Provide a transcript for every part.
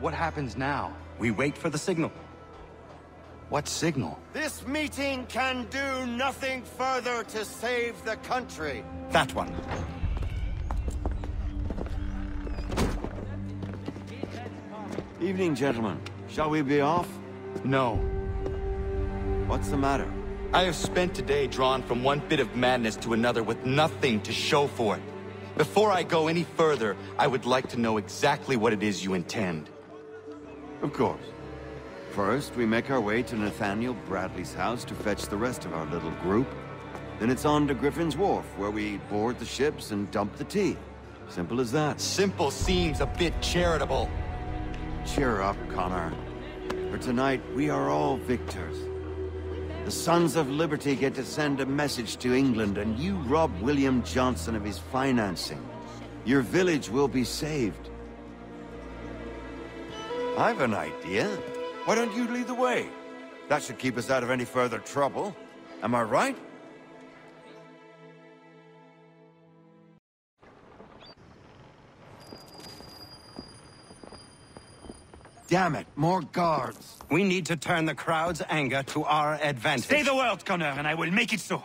What happens now? We wait for the signal. What signal? This meeting can do nothing further to save the country. That one. Evening, gentlemen. Shall we be off? No. What's the matter? I have spent today drawn from one bit of madness to another with nothing to show for it. Before I go any further, I would like to know exactly what it is you intend. Of course. First, we make our way to Nathaniel Bradley's house to fetch the rest of our little group. Then it's on to Griffin's Wharf, where we board the ships and dump the tea. Simple as that. Simple seems a bit charitable. Cheer up, Connor. For tonight, we are all victors. The Sons of Liberty get to send a message to England, and you rob William Johnson of his financing. Your village will be saved. I've an idea. Why don't you lead the way? That should keep us out of any further trouble. Am I right? Damn it, more guards. We need to turn the crowd's anger to our advantage. Say the word, Connor, and I will make it so.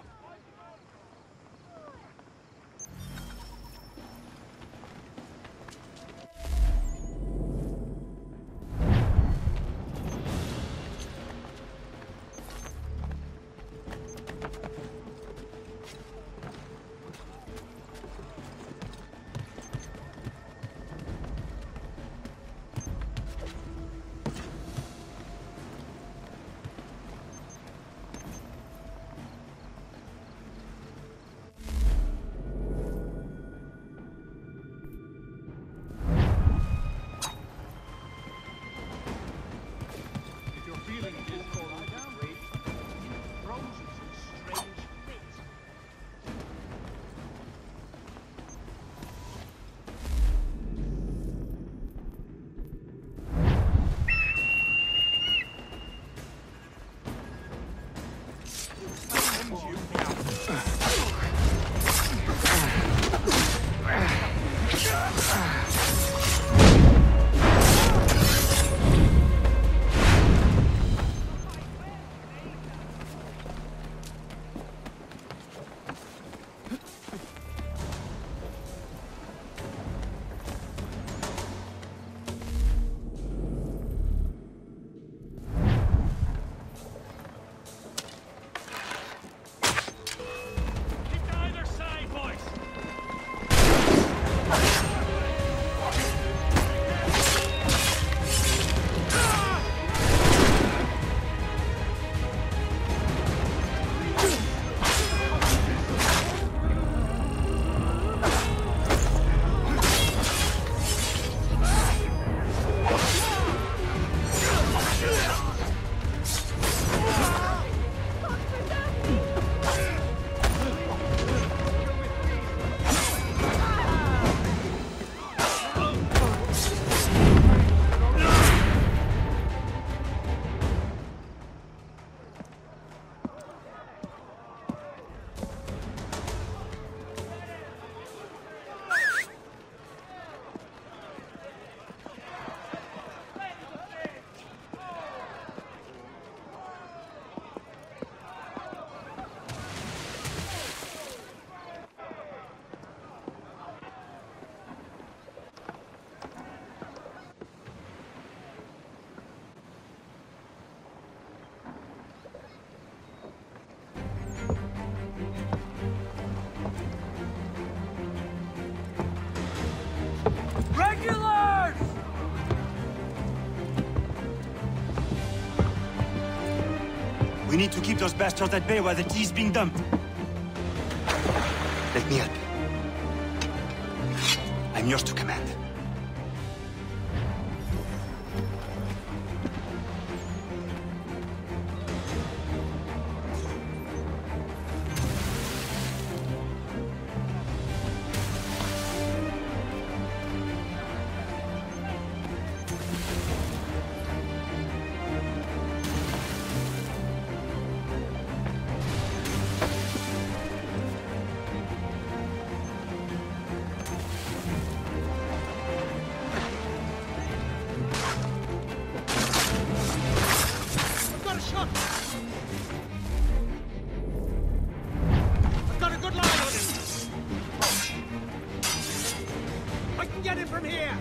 We need to keep those bastards at bay while the tea is being dumped. Let me help you. I'm yours to command. I can get him from here!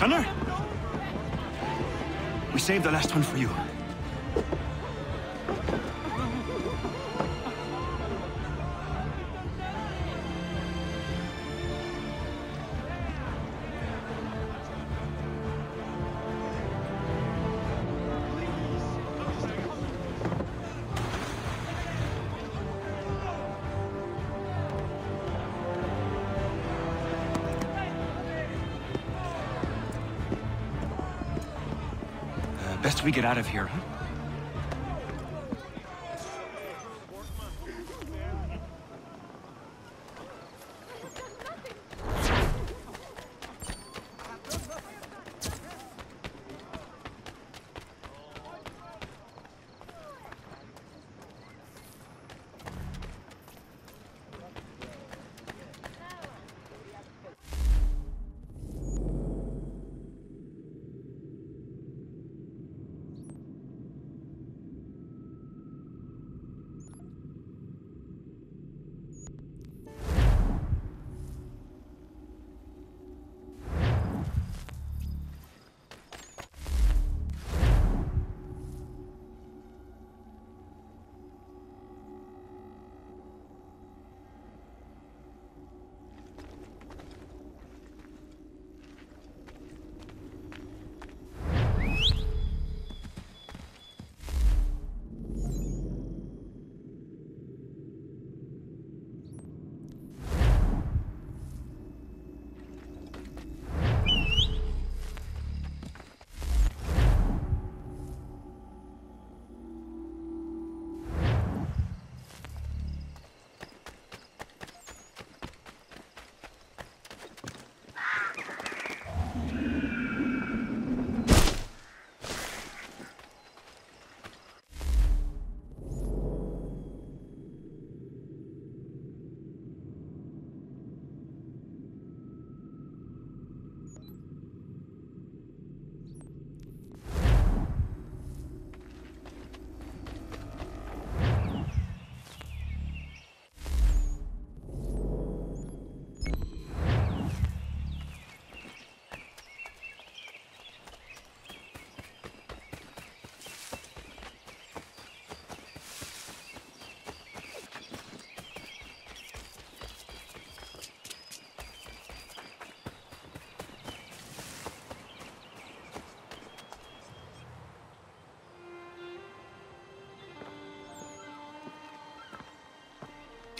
Gunner! We saved the last one for you. we get out of here?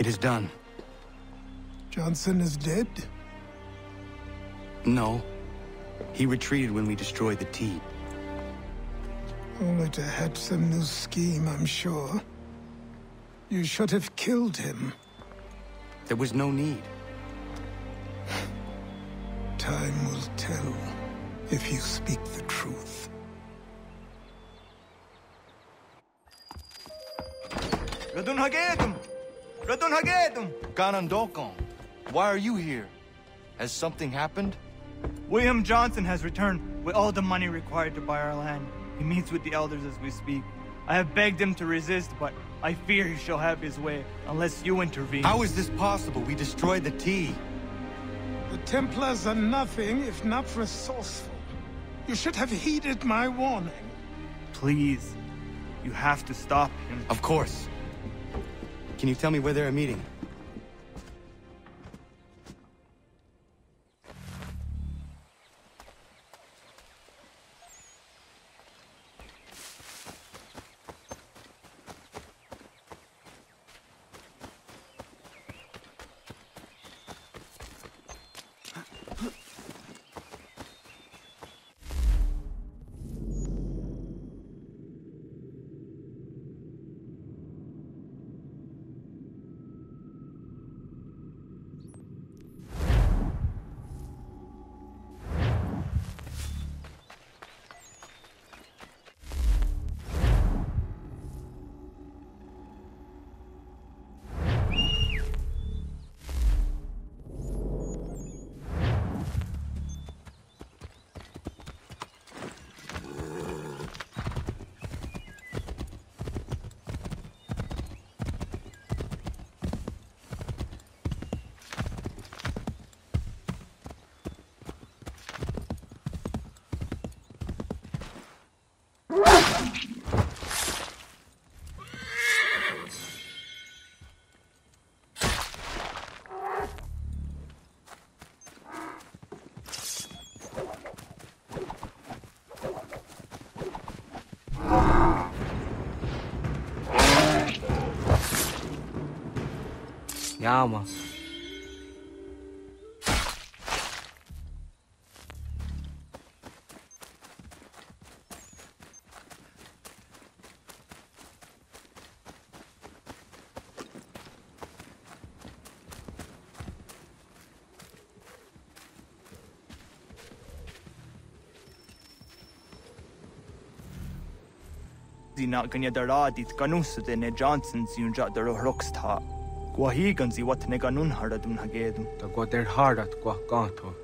Is done. Johnson is dead? No. He retreated when we destroyed the tea. Only to hatch some new scheme, I'm sure. You should have killed him. There was no need. Time will tell if you speak the truth. Ratonhnhaké:ton! Radun Hagedum! Kanen'tó:kon, why are you here? Has something happened? William Johnson has returned with all the money required to buy our land. He meets with the elders as we speak. I have begged him to resist, but I fear he shall have his way unless you intervene. How is this possible? We destroyed the tea. The Templars are nothing if not resourceful. You should have heeded my warning. Please, you have to stop him. Of course. Can you tell me where they're meeting? Yama. Zina ganya daradit ganusade ne Johnson zunja Kwa hi kan si wat ne kanun harat mna gedum. Ta kwa ter harat kwa kaanto.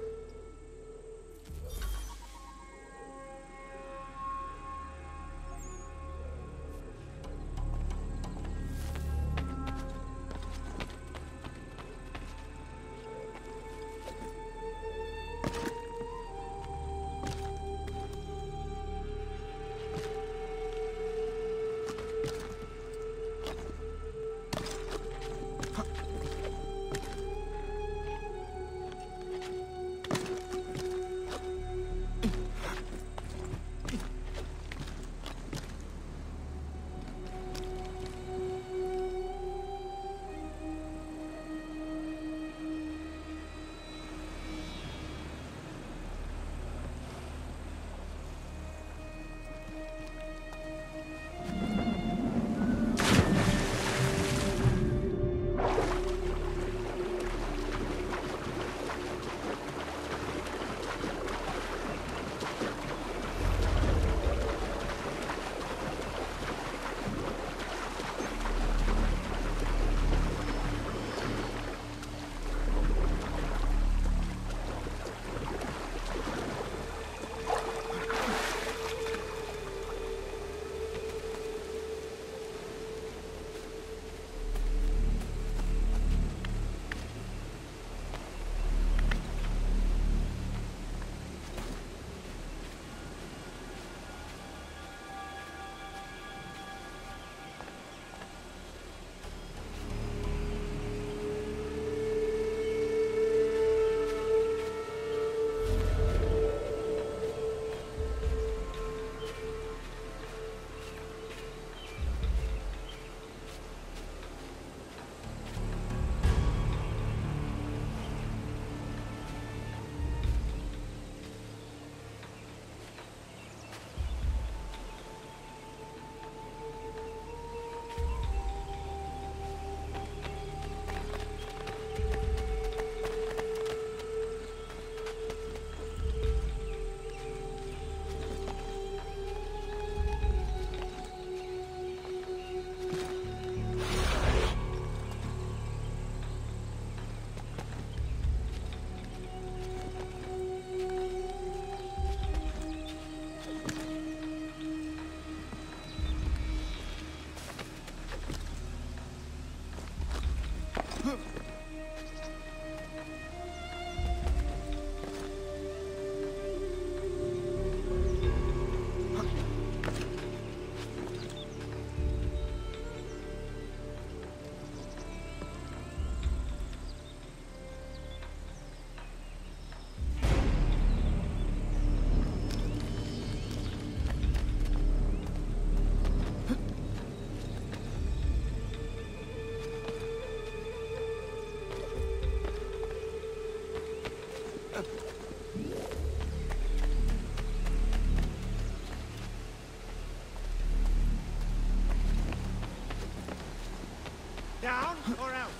or else.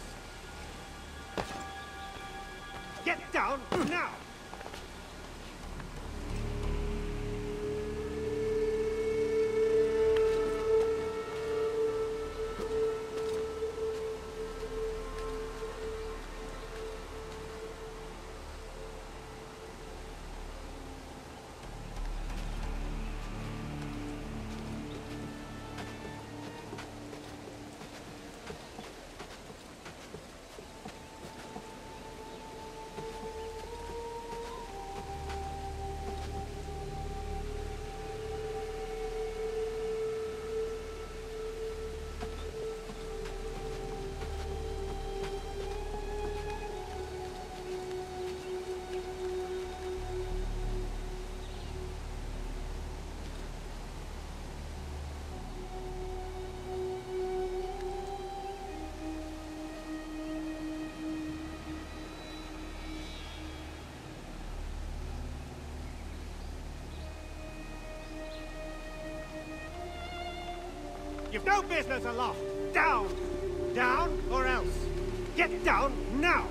Get down now! You've no business aloft! Down! Down or else! Get down now!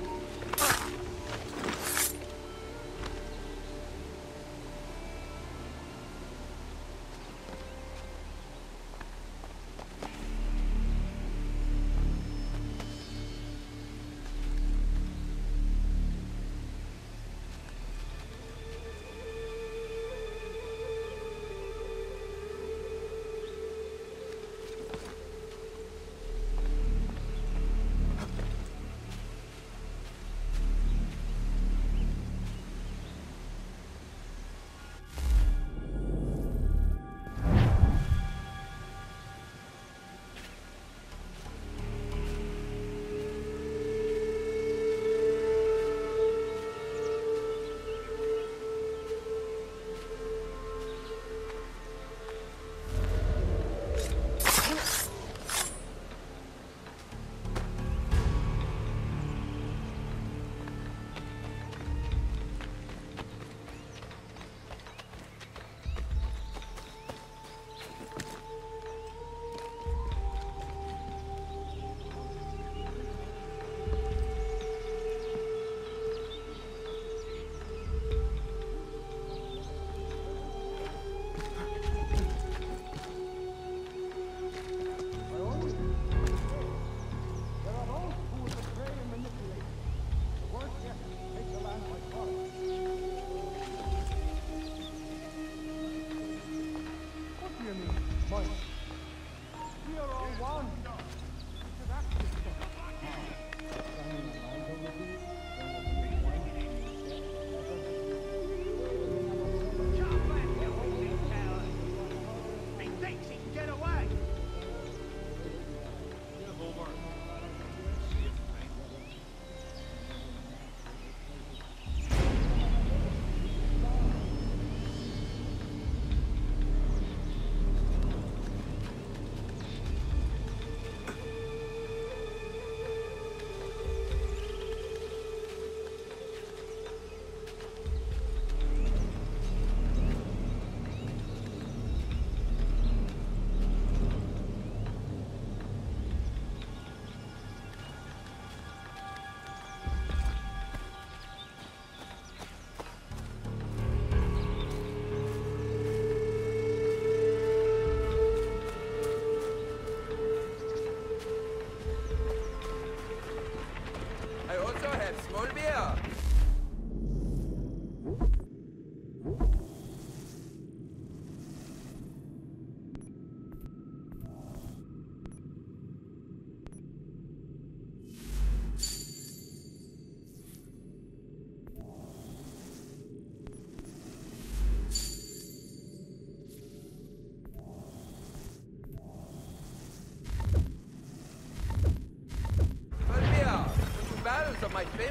¡Volvieron!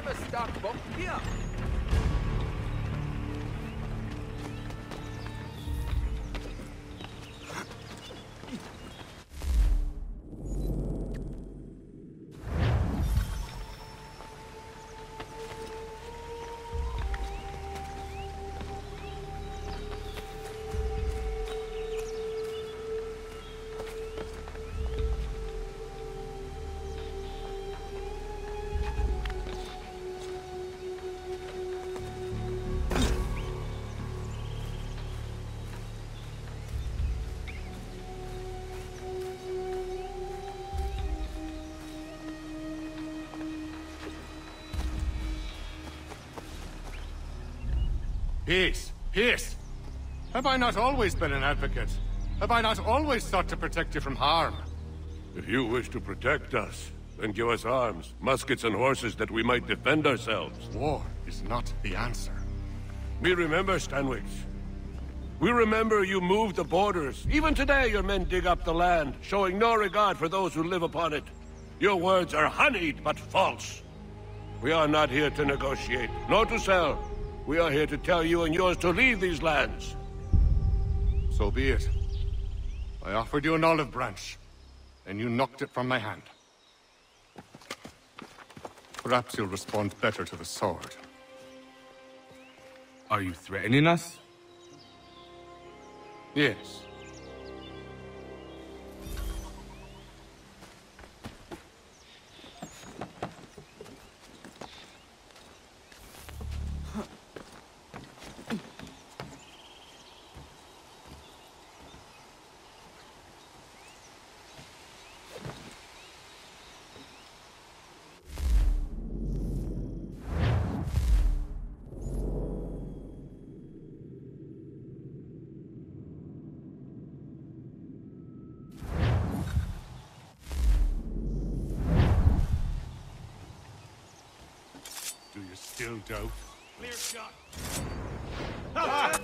Barrels of my famous stock Peace! Peace! Have I not always been an advocate? Have I not always sought to protect you from harm? If you wish to protect us, then give us arms, muskets and horses that we might defend ourselves. War is not the answer. We remember, Stanwix. We remember you moved the borders. Even today your men dig up the land, showing no regard for those who live upon it. Your words are honeyed, but false. We are not here to negotiate, nor to sell. We are here to tell you and yours to leave these lands. So be it. I offered you an olive branch, and you knocked it from my hand. Perhaps you'll respond better to the sword. Are you threatening us? Yes. Still doubt. Clear shot. Ah.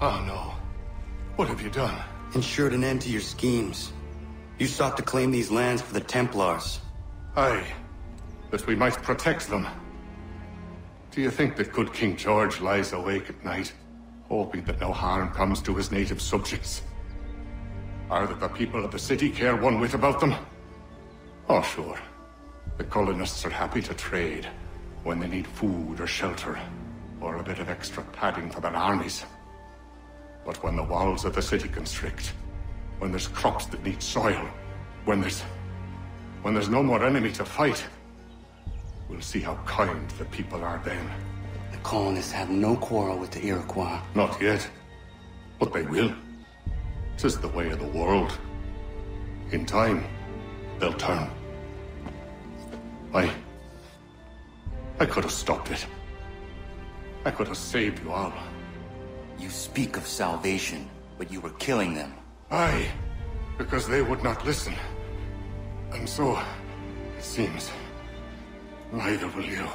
Oh no. What have you done? Ensured an end to your schemes. You sought to claim these lands for the Templars. Aye. That we might protect them. Do you think that good King George lies awake at night, hoping that no harm comes to his native subjects? That the people of the city care one whit about them? Oh, sure. The colonists are happy to trade when they need food or shelter, or a bit of extra padding for their armies. But when the walls of the city constrict, when there's crops that need soil, when there's... when there's no more enemy to fight, we'll see how kind the people are then. The colonists have no quarrel with the Iroquois. Not yet. But they will. Tis the way of the world. In time, they'll turn. I... I could have stopped it. I could have saved you all. You speak of salvation, but you were killing them. Aye, because they would not listen. And so, it seems, neither will you.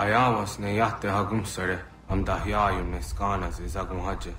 Ayawas ne yahte hagum sare, am dahyayum ne skanas izakum hacı.